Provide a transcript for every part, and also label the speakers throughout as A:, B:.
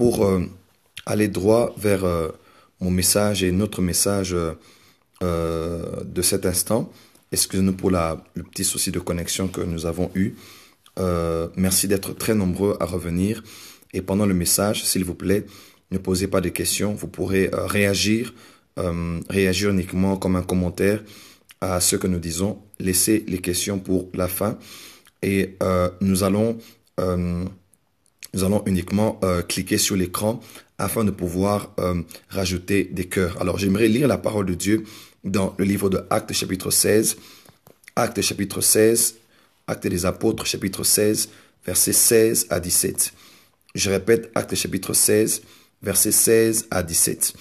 A: pour euh, aller droit vers euh, mon message et notre message euh, de cet instant. Excusez-nous pour le petit souci de connexion que nous avons eu. merci d'être très nombreux à revenir. Et pendant le message, s'il vous plaît, ne posez pas de questions. Vous pourrez réagir, réagir uniquement comme un commentaire à ce que nous disons. Laissez les questions pour la fin. Et nous allons nous allons uniquement euh, cliquer sur l'écran afin de pouvoir euh, rajouter des cœurs. Alors j'aimerais lire la parole de Dieu dans le livre de Actes chapitre 16. Actes chapitre 16, Actes des apôtres chapitre 16, versets 16 à 17. Je répète, Actes chapitre 16, versets 16 à 17.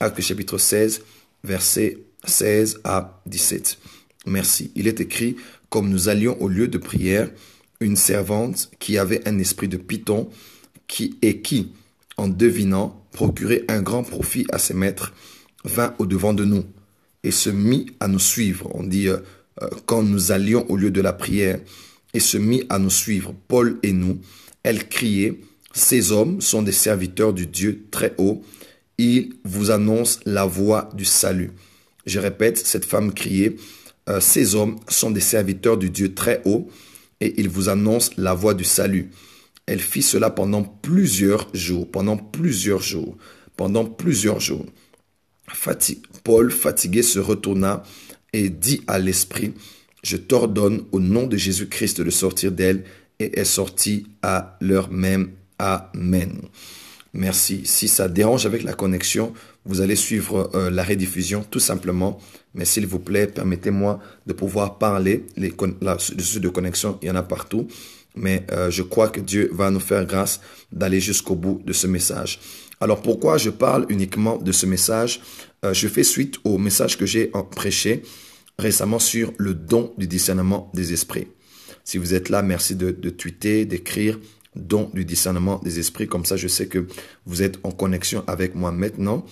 A: Actes chapitre 16, versets 16 à 17. Merci. Il est écrit, comme nous allions au lieu de prière, une servante qui avait un esprit de python qui, et qui, en devinant, procurait un grand profit à ses maîtres, vint au-devant de nous et se mit à nous suivre. On dit euh, euh, quand nous allions au lieu de la prière et se mit à nous suivre, Paul et nous. Elle criait, ces hommes sont des serviteurs du Dieu très haut, ils vous annoncent la voie du salut. Je répète, cette femme criait, euh, ces hommes sont des serviteurs du Dieu très haut, et il vous annonce la voie du salut. Elle fit cela pendant plusieurs jours, pendant plusieurs jours, pendant plusieurs jours. Paul, fatigué, se retourna et dit à l'esprit, je t'ordonne au nom de Jésus-Christ de sortir d'elle, et est sorti à l'heure même. Amen. Merci. Si ça dérange avec la connexion, vous allez suivre euh, la rediffusion tout simplement. Mais s'il vous plaît, permettez-moi de pouvoir parler. Les là, de connexion, il y en a partout. Mais euh, je crois que Dieu va nous faire grâce d'aller jusqu'au bout de ce message. Alors pourquoi je parle uniquement de ce message? Euh, Je fais suite au message que j'ai prêché récemment sur le don du discernement des esprits. Si vous êtes là, merci de, de tweeter, d'écrire don du discernement des esprits. Comme ça, je sais que vous êtes en connexion avec moi maintenant.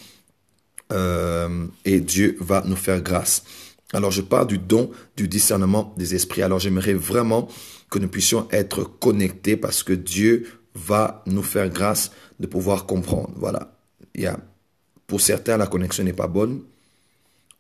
A: Euh, et Dieu va nous faire grâce. Alors je parle du don du discernement des esprits. Alors j'aimerais vraiment que nous puissions être connectés parce que Dieu va nous faire grâce de pouvoir comprendre. Voilà. Il y a, pour certains, la connexion n'est pas bonne.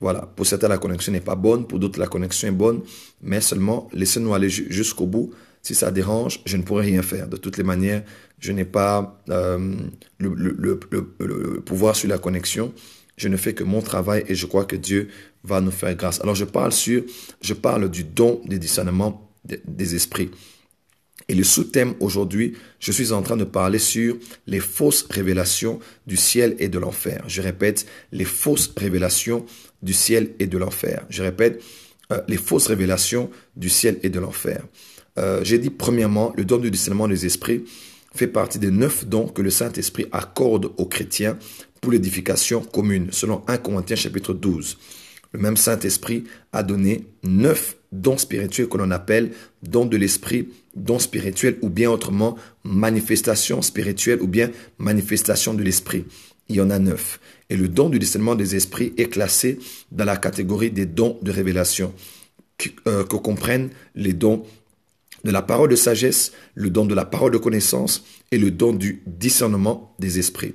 A: Voilà. Pour certains, la connexion n'est pas bonne. Pour d'autres, la connexion est bonne. Mais seulement, laissez-nous aller jusqu'au bout. Si ça dérange, je ne pourrai rien faire. De toutes les manières, je n'ai pas euh, le, le, pouvoir sur la connexion je ne fais que mon travail et je crois que Dieu va nous faire grâce. Alors je parle sur, je parle du don des discernements des esprits. Et le sous-thème aujourd'hui, je suis en train de parler sur les fausses révélations du ciel et de l'enfer. Je répète, les fausses révélations du ciel et de l'enfer. Je répète, euh, les fausses révélations du ciel et de l'enfer. Euh, j'ai dit premièrement, le don du discernement des esprits fait partie des neuf dons que le Saint-Esprit accorde aux chrétiens pour l'édification commune, selon 1 Corinthiens chapitre 12. Le même Saint-Esprit a donné neuf dons spirituels que l'on appelle dons de l'esprit, dons spirituels ou bien autrement manifestation spirituelle ou bien manifestation de l'esprit. Il y en a neuf. Et le don du discernement des esprits est classé dans la catégorie des dons de révélation euh, que comprennent les dons de la parole de sagesse, le don de la parole de connaissance et le don du discernement des esprits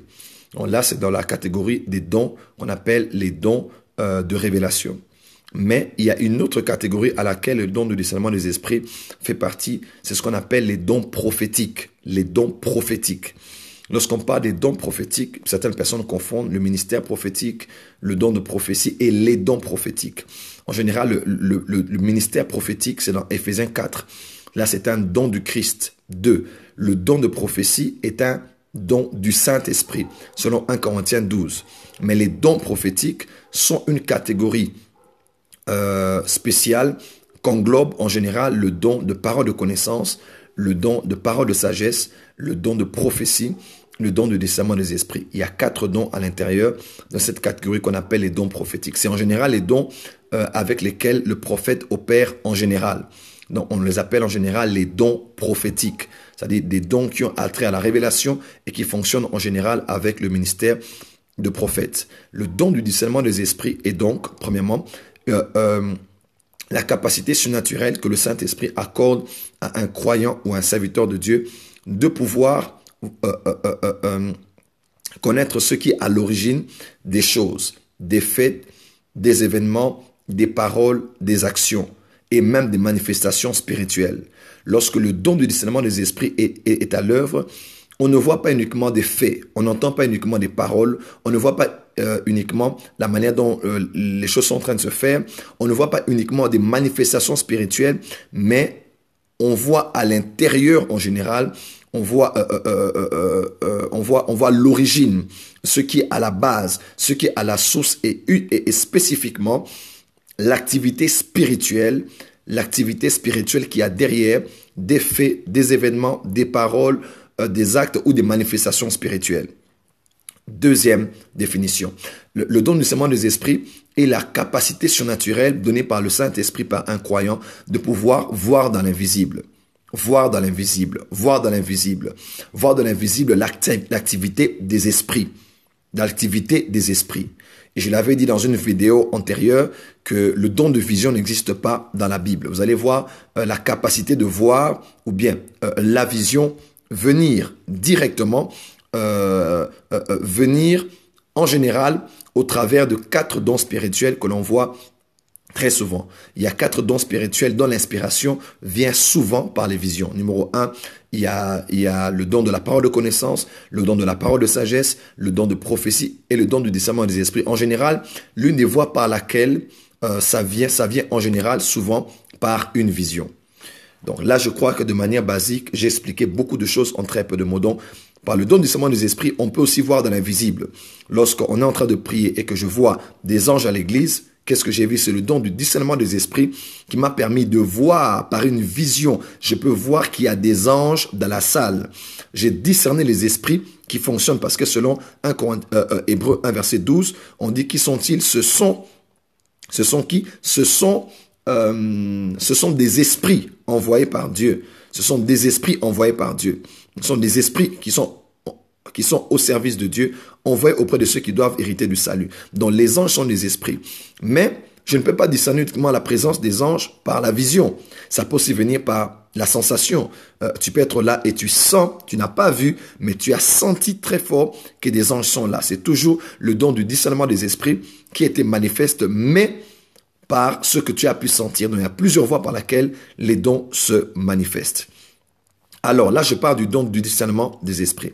A: là, c'est dans la catégorie des dons qu'on appelle les dons euh, de révélation. Mais il y a une autre catégorie à laquelle le don de discernement des esprits fait partie, c'est ce qu'on appelle les dons prophétiques. Les dons prophétiques. Lorsqu'on parle des dons prophétiques, certaines personnes confondent le ministère prophétique, le don de prophétie et les dons prophétiques. En général, le, le ministère prophétique, c'est dans Ephésiens 4. Là, c'est un don du Christ. 2. Le don de prophétie est un dons du Saint-Esprit, selon 1 Corinthiens 12. Mais les dons prophétiques sont une catégorie euh, spéciale qu'englobe en général le don de parole de connaissance, le don de parole de sagesse, le don de prophétie, le don de discernement des esprits. Il y a quatre dons à l'intérieur de cette catégorie qu'on appelle les dons prophétiques. C'est en général les dons euh, avec lesquels le prophète opère en général. Donc, on les appelle en général les dons prophétiques c'est-à-dire des dons qui ont attrait à la révélation et qui fonctionnent en général avec le ministère de prophète. Le don du discernement des esprits est donc, premièrement, euh, euh, la capacité surnaturelle que le Saint-Esprit accorde à un croyant ou un serviteur de Dieu de pouvoir euh, connaître ce qui est à l'origine des choses, des faits, des événements, des paroles, des actions et même des manifestations spirituelles. Lorsque le don du discernement des esprits est, à l'œuvre, on ne voit pas uniquement des faits, on n'entend pas uniquement des paroles, on ne voit pas euh, uniquement la manière dont euh, les choses sont en train de se faire, on ne voit pas uniquement des manifestations spirituelles, mais on voit à l'intérieur en général, on voit, euh, on voit, l'origine, ce qui est à la base, ce qui est à la source et spécifiquement l'activité spirituelle, l'activité spirituelle qui a derrière des faits, des événements, des paroles, euh, des actes ou des manifestations spirituelles. Deuxième définition. Le, don du serment des esprits est la capacité surnaturelle donnée par le Saint-Esprit par un croyant de pouvoir voir dans l'invisible. Voir dans l'invisible, voir dans l'invisible, voir dans l'invisible l'activité des esprits, l'activité des esprits. Et je l'avais dit dans une vidéo antérieure que le don de vision n'existe pas dans la Bible. Vous allez voir euh, la capacité de voir ou bien euh, la vision venir directement, euh, venir en général au travers de quatre dons spirituels que l'on voit très souvent. Il y a quatre dons spirituels dont l'inspiration vient souvent par les visions. Numéro un, il y, a, le don de la parole de connaissance, le don de la parole de sagesse, le don de prophétie et le don du discernement des esprits. En général, l'une des voies par laquelle euh, ça vient, ça vient en général souvent par une vision. Donc là, je crois que de manière basique, j'ai expliqué beaucoup de choses en très peu de mots. Donc, par le don du discernement des esprits, on peut aussi voir dans l'invisible. Lorsqu'on est en train de prier et que je vois des anges à l'église, Qu'est-ce que j'ai vu? C'est le don du discernement des esprits qui m'a permis de voir par une vision. Je peux voir qu'il y a des anges dans la salle. J'ai discerné les esprits qui fonctionnent parce que selon 1 euh, euh, Hébreu 1 verset 12, on dit qui sont-ils? Ce sont ce sont qui? Ce sont euh, ce sont des esprits envoyés par Dieu. Ce sont des esprits envoyés par Dieu. Ce sont des esprits qui sont qui sont au service de Dieu, envoyés auprès de ceux qui doivent hériter du salut. Donc les anges sont des esprits. Mais je ne peux pas discerner uniquement la présence des anges par la vision. Ça peut aussi venir par la sensation. Euh, tu peux être là et tu sens, tu n'as pas vu, mais tu as senti très fort que des anges sont là. C'est toujours le don du discernement des esprits qui était manifeste, mais par ce que tu as pu sentir. Donc il y a plusieurs voies par lesquelles les dons se manifestent. Alors là, je parle du don du discernement des esprits.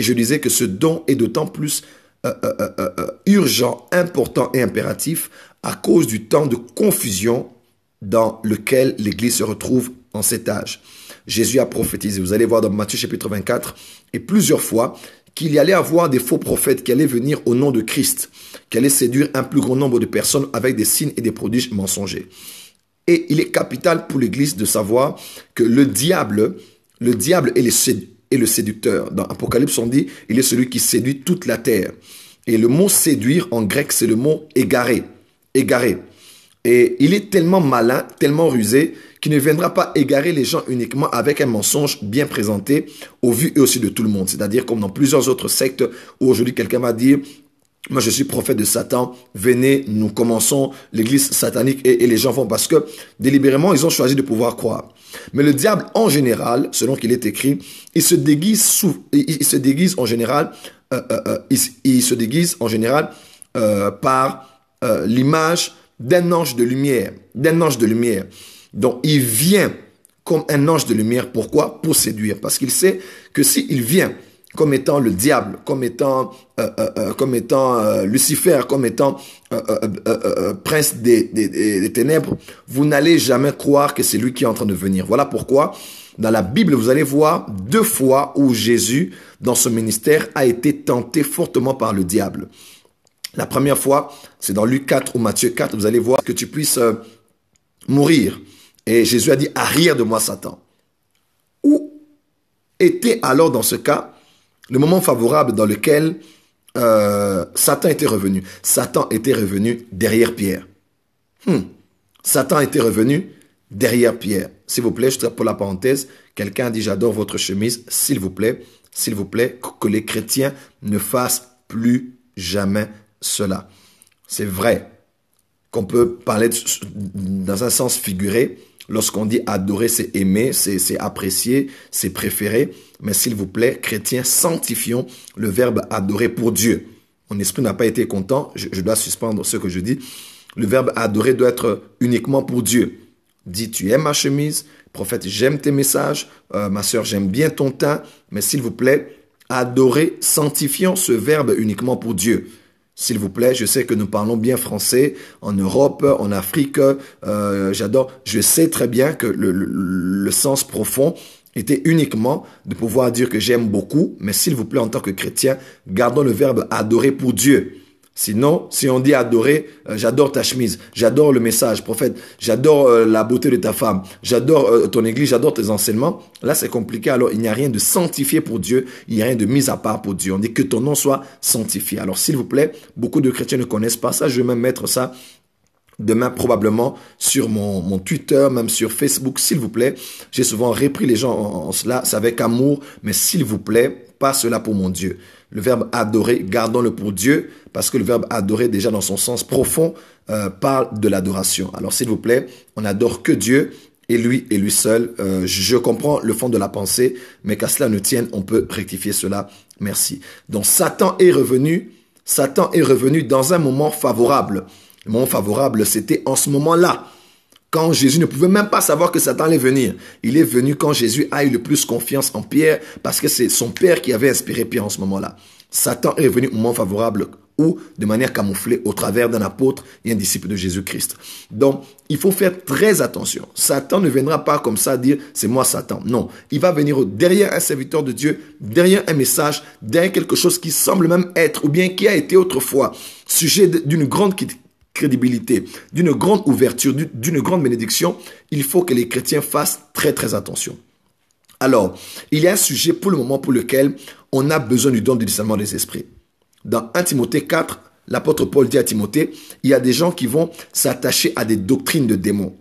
A: Et je disais que ce don est d'autant plus euh, euh, euh, urgent, important et impératif à cause du temps de confusion dans lequel l'Église se retrouve en cet âge. Jésus a prophétisé, vous allez voir dans Matthieu chapitre 24, et plusieurs fois, qu'il y allait avoir des faux prophètes qui allaient venir au nom de Christ, qui allaient séduire un plus grand nombre de personnes avec des signes et des prodiges mensongers. Et il est capital pour l'Église de savoir que le diable, le diable est, le séducteur. Dans Apocalypse, on dit, il est celui qui séduit toute la terre. Et le mot séduire en grec, c'est le mot égaré. Égaré. Et il est tellement malin, tellement rusé, qu'il ne viendra pas égarer les gens uniquement avec un mensonge bien présenté au vu et aussi de tout le monde. C'est-à-dire comme dans plusieurs autres sectes où aujourd'hui quelqu'un va dire moi, je suis prophète de Satan. Venez, nous commençons l'église satanique et, les gens vont parce que délibérément, ils ont choisi de pouvoir croire. Mais le diable, en général, selon qu'il est écrit, il se déguise sous, il, se déguise en général, il, se déguise en général par l'image d'un ange de lumière, d'un ange de lumière. Donc, il vient comme un ange de lumière. Pourquoi? Pour séduire. Parce qu'il sait que s'il vient comme étant le diable, comme étant, euh, euh, euh comme étant Lucifer, comme étant prince des, des, des, ténèbres, vous n'allez jamais croire que c'est lui qui est en train de venir. Voilà pourquoi dans la Bible, vous allez voir deux fois où Jésus, dans ce ministère, a été tenté fortement par le diable. La première fois, c'est dans Luc 4 ou Matthieu 4, vous allez voir que tu puisses mourir. Et Jésus a dit, arrière de moi, Satan. Où était alors dans ce cas le moment favorable dans lequel euh, Satan était revenu. Satan était revenu derrière Pierre. Hmm. Satan était revenu derrière Pierre. S'il vous plaît, je traite pour la parenthèse. Quelqu'un dit j'adore votre chemise. S'il vous plaît, s'il vous plaît, que les chrétiens ne fassent plus jamais cela. C'est vrai qu'on peut parler dans un sens figuré Lorsqu'on dit adorer, c'est aimer, c'est apprécier, c'est préférer. Mais s'il vous plaît, chrétiens, sanctifions le verbe adorer pour Dieu. Mon esprit n'a pas été content, je, dois suspendre ce que je dis. Le verbe adorer doit être uniquement pour Dieu. Dis, tu aimes ma chemise, prophète, j'aime tes messages, euh, ma soeur, j'aime bien ton teint, mais s'il vous plaît, adorer, sanctifions ce verbe uniquement pour Dieu. S'il vous plaît, je sais que nous parlons bien français en Europe, en Afrique. Euh, j'adore. Je sais très bien que le, le sens profond était uniquement de pouvoir dire que j'aime beaucoup, mais s'il vous plaît, en tant que chrétien, gardons le verbe adorer pour Dieu. Sinon, si on dit adorer, euh, j'adore ta chemise, j'adore le message, prophète, j'adore euh, la beauté de ta femme, j'adore euh, ton église, j'adore tes enseignements, là c'est compliqué. Alors il n'y a rien de sanctifié pour Dieu, il n'y a rien de mis à part pour Dieu. On dit que ton nom soit sanctifié. Alors s'il vous plaît, beaucoup de chrétiens ne connaissent pas ça, je vais même mettre ça demain probablement sur mon, mon Twitter, même sur Facebook, s'il vous plaît. J'ai souvent repris les gens en, cela, c'est avec amour, mais s'il vous plaît, pas cela pour mon Dieu. Le verbe adorer, gardons-le pour Dieu, parce que le verbe adorer, déjà dans son sens profond, euh, parle de l'adoration. Alors s'il vous plaît, on n'adore que Dieu et lui et lui seul. Euh, je comprends le fond de la pensée, mais qu'à cela ne tienne, on peut rectifier cela. Merci. Donc Satan est revenu, Satan est revenu dans un moment favorable. Le moment favorable, c'était en ce moment-là. Quand Jésus ne pouvait même pas savoir que Satan allait venir. Il est venu quand Jésus a eu le plus confiance en Pierre parce que c'est son Père qui avait inspiré Pierre en ce moment-là. Satan est venu au moment favorable ou de manière camouflée au travers d'un apôtre et un disciple de Jésus-Christ. Donc, il faut faire très attention. Satan ne viendra pas comme ça dire c'est moi Satan. Non, il va venir derrière un serviteur de Dieu, derrière un message, derrière quelque chose qui semble même être ou bien qui a été autrefois sujet d'une grande crédibilité, d'une grande ouverture, d'une grande bénédiction, il faut que les chrétiens fassent très très attention. Alors, il y a un sujet pour le moment pour lequel on a besoin du don du discernement des esprits. Dans 1 Timothée 4, l'apôtre Paul dit à Timothée, il y a des gens qui vont s'attacher à des doctrines de démons.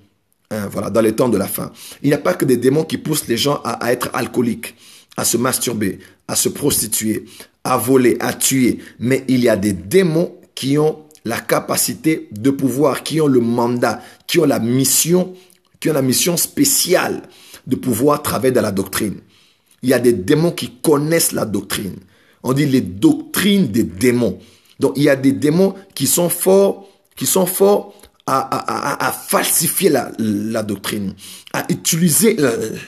A: Hein, voilà, dans les temps de la fin. Il n'y a pas que des démons qui poussent les gens à, à être alcooliques, à se masturber, à se prostituer, à voler, à tuer. Mais il y a des démons qui ont la capacité de pouvoir, qui ont le mandat, qui ont la mission, qui ont la mission spéciale de pouvoir travailler dans la doctrine. Il y a des démons qui connaissent la doctrine. On dit les doctrines des démons. Donc il y a des démons qui sont forts, qui sont forts à, falsifier la, doctrine, à utiliser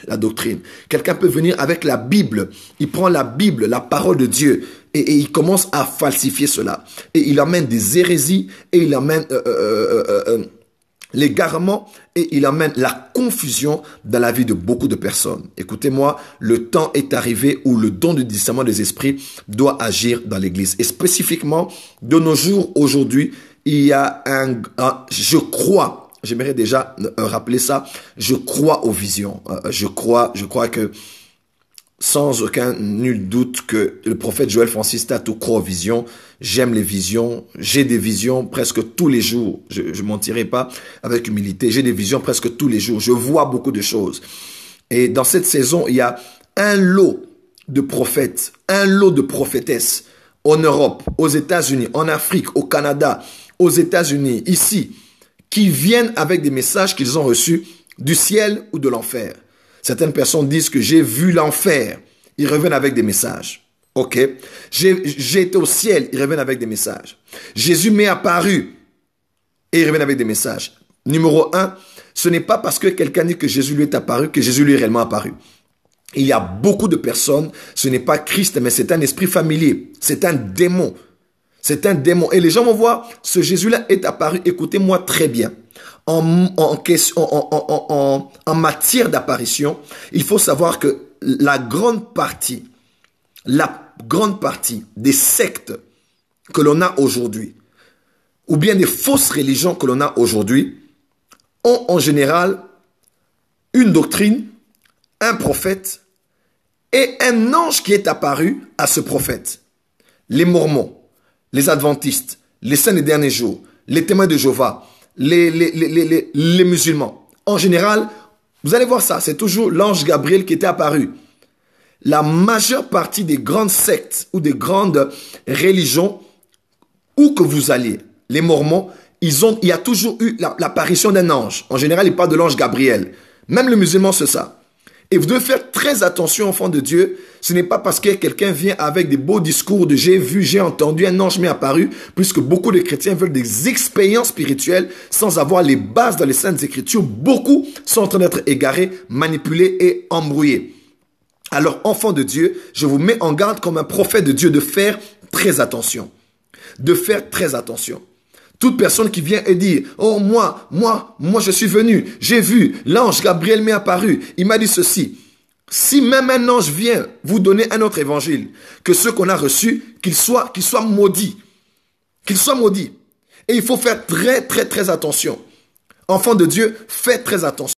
A: la, doctrine. Quelqu'un peut venir avec la Bible, il prend la Bible, la parole de Dieu, et, il commence à falsifier cela. Et il amène des hérésies, et il amène euh, euh, euh, l'égarement, et il amène la confusion dans la vie de beaucoup de personnes. Écoutez-moi, le temps est arrivé où le don du discernement des esprits doit agir dans l'Église. Et spécifiquement, de nos jours, aujourd'hui, il y a un, je crois, j'aimerais déjà rappeler ça, je crois aux visions. Je crois, je crois que sans aucun nul doute que le prophète Joël Francis Tatou croit aux visions. J'aime les visions. J'ai des visions presque tous les jours. Je ne mentirai pas avec humilité. J'ai des visions presque tous les jours. Je vois beaucoup de choses. Et dans cette saison, il y a un lot de prophètes, un lot de prophétesses en Europe, aux États-Unis, en Afrique, au Canada, aux États-Unis, ici, qui viennent avec des messages qu'ils ont reçus du ciel ou de l'enfer. Certaines personnes disent que j'ai vu l'enfer. Ils reviennent avec des messages. Ok? J'ai été au ciel. Ils reviennent avec des messages. Jésus m'est apparu. Et ils reviennent avec des messages. Numéro un, ce n'est pas parce que quelqu'un dit que Jésus lui est apparu que Jésus lui est réellement apparu. Il y a beaucoup de personnes, ce n'est pas Christ, mais c'est un esprit familier. C'est un démon. C'est un démon. Et les gens vont voir, ce Jésus-là est apparu. Écoutez-moi très bien en, matière d'apparition, il faut savoir que la grande partie, la grande partie des sectes que l'on a aujourd'hui, ou bien des fausses religions que l'on a aujourd'hui, ont en général une doctrine, un prophète et un ange qui est apparu à ce prophète. Les Mormons, les Adventistes, les Saints des derniers jours, les témoins de Jéhovah, les, musulmans. En général, vous allez voir ça, c'est toujours l'ange Gabriel qui était apparu. La majeure partie des grandes sectes ou des grandes religions, où que vous alliez, les Mormons, ils ont, il y a toujours eu l'apparition d'un ange. En général, il parle de l'ange Gabriel. Même le musulman, c'est ça. Et vous devez faire très attention, enfants de Dieu. Ce n'est pas parce que quelqu'un vient avec des beaux discours de j'ai vu, j'ai entendu, un ange m'est apparu, puisque beaucoup de chrétiens veulent des expériences spirituelles sans avoir les bases dans les saintes écritures. Beaucoup sont en train d'être égarés, manipulés et embrouillés. Alors, enfants de Dieu, je vous mets en garde comme un prophète de Dieu de faire très attention. De faire très attention. Toute personne qui vient et dit, oh moi, moi, moi je suis venu, j'ai vu, l'ange Gabriel m'est apparu, il m'a dit ceci. Si même un ange vient vous donner un autre évangile que ceux qu'on a reçus, qu'il soit, qu'il soit maudit. Qu'il soit maudit. Et il faut faire très, très, très attention. Enfant de Dieu, faites très attention.